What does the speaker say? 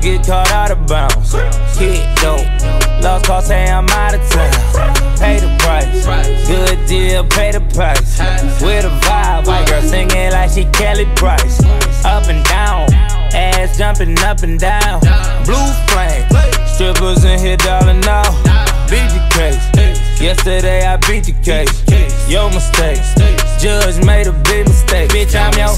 Get caught out of bounds. Hit dope. Lost call, say I'm out of town. Pay the price. Good deal, pay the price. With a vibe, white girl singing like she Kelly Price. Up and down, ass jumping up and down. Blue flame, strippers in here, darling, now. Beat the case. Yesterday I beat the case. Your mistake. Judge made a big mistake. Bitch, I'm your